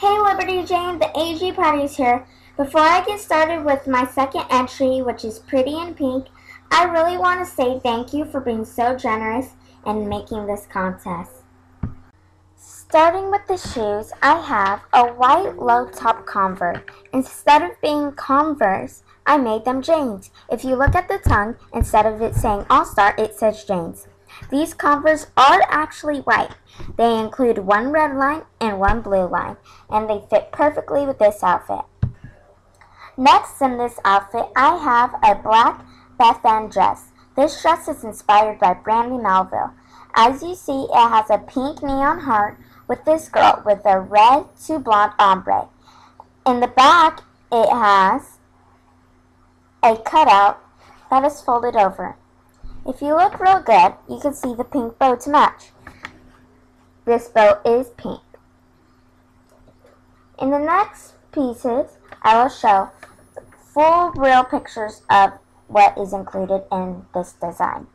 Hey Liberty Jane, the AG Partiers here. Before I get started with my second entry, which is Pretty in Pink, I really want to say thank you for being so generous and making this contest. Starting with the shoes, I have a white low top Converse. Instead of being Converse, I made them Janes. If you look at the tongue, instead of it saying All Star, it says Janes. These Converse are actually white. They include one red line and one blue line, and they fit perfectly with this outfit. Next in this outfit, I have a black Bethann dress. This dress is inspired by Brandy Melville. As you see, it has a pink neon heart with this girl with a red to blonde ombre. In the back, it has a cutout that is folded over. If you look real good, you can see the pink bow to match. This bow is pink. In the next pieces, I will show full real pictures of what is included in this design.